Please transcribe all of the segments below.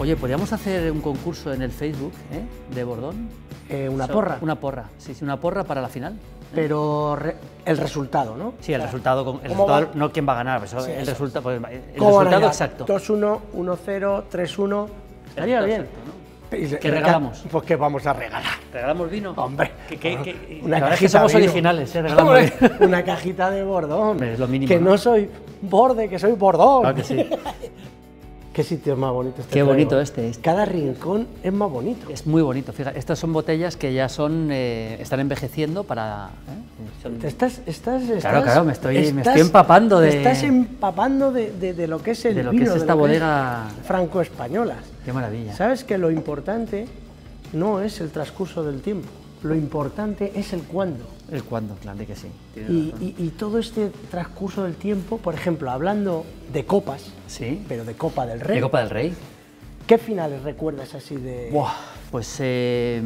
Oye, ¿podríamos hacer un concurso en el Facebook ¿eh? de Bordón? Eh, una So- porra. Una porra, sí, sí, una porra para la final. Pero re- el resultado, ¿no? Sí, el resultado, con- el resultado no quién va a ganar, eso, Sí, el, eso. resulta- pues, el ¿Cómo van a resultado exacto. 2-1, 1-0, 3-1. Estaría bien. exacto, ¿no? ¿Qué regalamos? Pues que vamos a regalar. ¿Regalamos vino? Hombre, Que- que- que- una la verdad es que cajita somos vino. originales, ¿eh? Regalamos una cajita de bordón. Hombre, es lo mínimo, Que ¿no? no soy borde, que soy bordón. Claro que sí. Qué sitio más bonito este. Qué traigo. bonito este, este. Cada rincón es más bonito. Es muy bonito, fíjate. Estas son botellas que ya son, eh, están envejeciendo para... ¿eh? Son- Te estás, estás, estás- Claro, claro, me estoy- me estás- estoy empapando de- Estás empapando de, de- de lo que es el De lo que es esta bodega. franco-españolas. Qué maravilla. Sabes que lo importante no es el transcurso del tiempo, lo importante es el cuándo. El cuándo, claro que sí. y todo este transcurso del tiempo, por ejemplo, hablando de copas, Sí, pero de Copa del Rey, de Copa del Rey. ¿qué finales recuerdas así de...? Buah, pues, eh,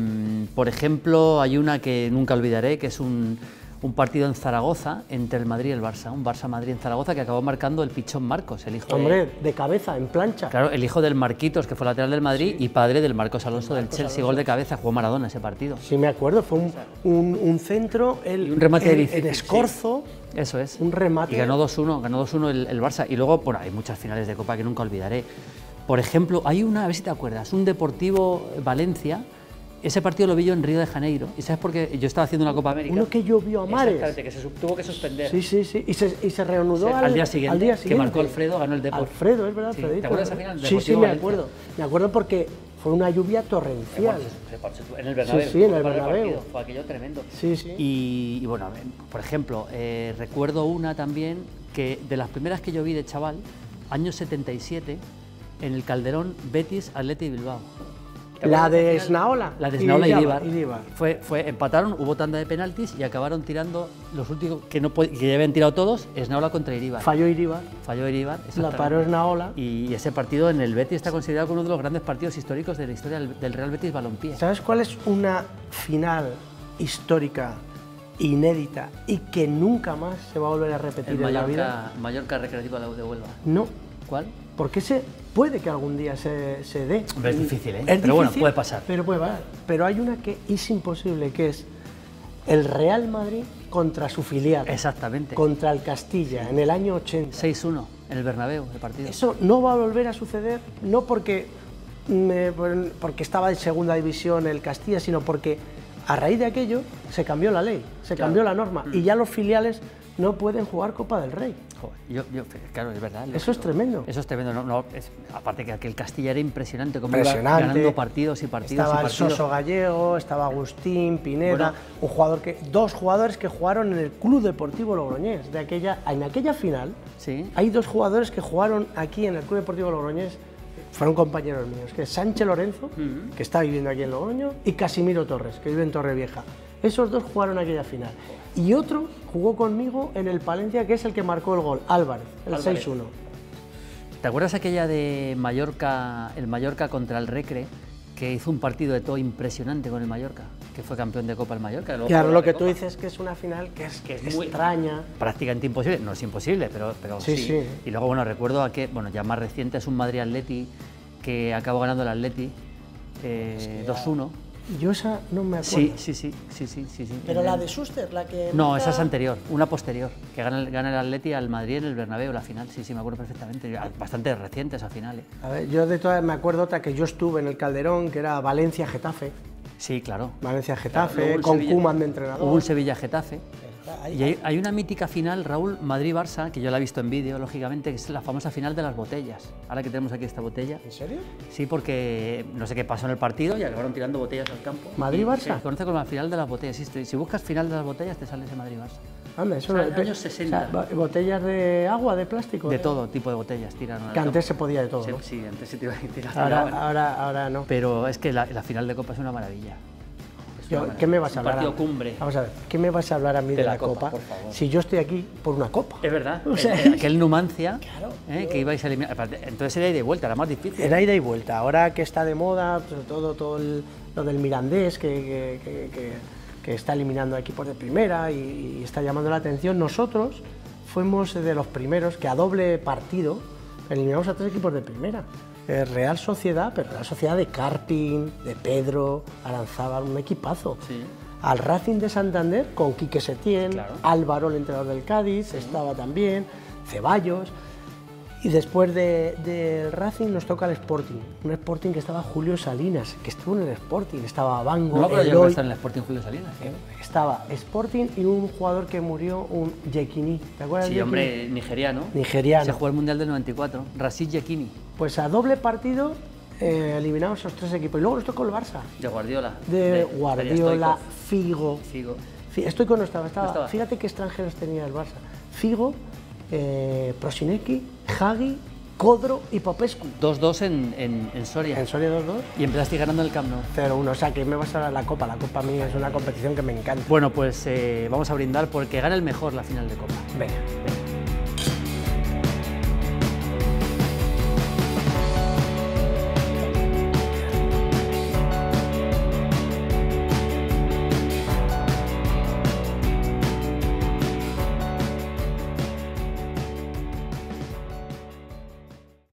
por ejemplo, hay una que nunca olvidaré, que es un, un partido en Zaragoza entre el Madrid y el Barça. Un Barça-Madrid en Zaragoza que acabó marcando el Pichón Marcos, el hijo de- Hombre, de cabeza, en plancha. Claro, el hijo del Marquitos, que fue lateral del Madrid, y padre del Marcos Alonso del Chelsea, gol de cabeza, jugó Maradona ese partido. Sí, me acuerdo, fue un, un- un centro, el, un remate de en sí. Escorzo, Eso es. Un remate. Y ganó 2-1, ganó 2-1 el, el Barça. Y luego, bueno, hay muchas finales de Copa que nunca olvidaré. Por ejemplo, hay una, a ver si te acuerdas, un Deportivo Valencia. Ese partido lo vi yo en Río de Janeiro. ¿Y sabes por qué? Yo estaba haciendo una Copa América. uno que llovió a mares. Exactamente, que se tuvo que suspender. Sí, sí, sí. Y se, y se reanudó al, al día siguiente, al día que siguiente. marcó Alfredo, ganó el Depor. Alfredo, es verdad, Sí, Alfredito. ¿te acuerdas esa final? Sí, sí, me Valencia. acuerdo. Me acuerdo porque fue una lluvia torrencial. En el Bernabéu. Sí, sí, en el Bernabéu. partido, Fue aquello tremendo. Sí, sí. Y, y bueno, por ejemplo, eh, recuerdo una también que de las primeras que yo vi de chaval, año 77, en el Calderón Betis Atleti Bilbao. ¿Te La de? Snaola. La de Snaola y. Iríbar. Fue, fue, empataron, hubo tanda de penaltis y acabaron tirando los últimos que, no, que ya habían tirado todos, Snaola contra Iríbar. Falló Iríbar, Falló Iríbar. la paró Snaola. Y ese partido en el Betis está considerado como uno de los grandes partidos históricos de la historia del, del Real Betis Balompié. ¿Sabes cuál es una final histórica, inédita y que nunca más se va a volver a repetir El en la vida? Mallorca, Mallorca Recreativo de Huelva. No, Porque ese puede que algún día se, se dé. Hombre, es difícil, ¿eh? Es Pero bueno, puede pasar. Pero puede pasar. Pero hay una que es imposible, que es el Real Madrid contra su filial, Exactamente. contra el Castilla, en el año 80. 6-1 en el Bernabéu, el partido. Eso no va a volver a suceder, no porque, me- porque estaba en segunda división el Castilla, sino porque a raíz de aquello se cambió la ley, se cambió la norma y ya los filiales no pueden jugar Copa del Rey. Joder, yo, yo- claro, es verdad. Eso es tremendo. Eso es tremendo. No, no, es- aparte que aquel Castilla era impresionante, como Impresionante. iba ganando partidos y partidos Estaba y el. Soso Gallego, estaba Agustín, Pineda, Bueno. un jugador que, dos jugadores que jugaron en el Club Deportivo Logroñés. De aquella, en aquella final Sí. hay dos jugadores que jugaron aquí en el Club Deportivo Logroñés, fueron compañeros míos, que es Sánchez Lorenzo, que está viviendo aquí en Logroño, y Casimiro Torres, que vive en Torrevieja. Esos dos jugaron aquella final. Y otro jugó conmigo en el Palencia, que es el que marcó el gol, Álvarez, el Álvarez. 6-1. ¿Te acuerdas aquella de Mallorca, el Mallorca contra el Recre, que hizo un partido de todo impresionante con el Mallorca, que fue campeón de Copa el Mallorca? luego Claro, lo que tú Recopa. dices que es una final que es, Que es muy- extraña. prácticamente imposible, no es imposible, pero, pero Sí, sí, sí. Y luego, bueno, recuerdo a que, bueno, ya más reciente es un Madrid-Atleti que acabó ganando el Atleti eh, 2-1. Yo esa no me acuerdo. Sí, sí, sí, sí, sí, sí, sí. Pero En la el- de Schuster, la que... No, marca- esa es anterior, una posterior, que gana el, gana el Atleti al Madrid en el Bernabéu, la final, sí, sí, me acuerdo perfectamente. Bastante reciente esa final, ¿eh? A ver, yo de todas me acuerdo otra que yo estuve en el Calderón, que era Valencia-Getafe. Sí, claro. Valencia-Getafe, con Sevilla- Kuman de entrenador. Hubo un Sevilla-Getafe. Ahí- Y hay, hay una mítica final, Raúl, Madrid-Barça, que yo la he visto en vídeo, lógicamente, que es la famosa final de las botellas. Ahora que tenemos aquí esta botella. ¿En serio? Sí, porque no sé qué pasó en el partido y acabaron tirando botellas al campo. ¿Madrid-Barça? Se conoce como la final de las botellas. Sí, estoy- si buscas final de las botellas, te sale ese Madrid-Barça. Anda, eso O sea, años 60. bo- botellas de agua, de plástico. De ¿eh? todo tipo de botellas tiraron Que antes se podía de todo, Sí, ¿no? sí, antes se tiraban. Ahora, ahora, ahora no. Pero es que la, la final de Copa es una maravilla. Yo-. ¿Qué me vas a hablar? a- cumbre. Vamos a ver, ¿qué me vas a hablar a mí de, la, Copa, por favor. si yo estoy aquí por una Copa? Es verdad. O sea, Eh, aquel Numancia, Claro, eh, que ibais a eliminar. Entonces era ida y vuelta, era más difícil. Era ida y vuelta. Ahora que está de moda, sobre todo todo el- lo del Mirandés, que, que- que- que- que está eliminando a equipos de primera y, y está llamando la atención, nosotros fuimos de los primeros que a doble partido eliminamos a tres equipos de primera. Eh, Real Sociedad, pero Real Sociedad de Carpin, de Pedro, Aranzábal, un equipazo. Sí. Al Racing de Santander con Quique Setién, Claro. Álvaro, el entrenador del Cádiz, estaba también, Ceballos. Y después de- del Racing nos toca el Sporting, un Sporting que estaba Julio Salinas, que estuvo en el Sporting, estaba Bango, No de Eloy, estar en el Sporting Julio Salinas. ¿eh? estaba Sporting y un jugador que murió, un Yekini. ¿Te acuerdas Sí, de hombre, nigeriano. Nigeriano. Se jugó el Mundial del 94. Rashid Yekini, Pues a doble partido eh, eliminamos esos tres equipos. Y luego nos tocó el Barça, de Guardiola. de Guardiola, Figo. Figo. Fi- Estoy con no estaba, estaba. No estaba. Fíjate qué extranjeros tenía el Barça. Figo, eh, Prosinecki, Hagi, Codro y Popescu. 2-2 en, en, en Soria. En Soria 2-2, Y empezaste ganando el Camp Nou. 0-1. O sea, que me vas a dar la Copa. La Copa a mí es una competición que me encanta. Bueno, pues eh, vamos a brindar porque gana el mejor la final de Copa. Venga. Venga.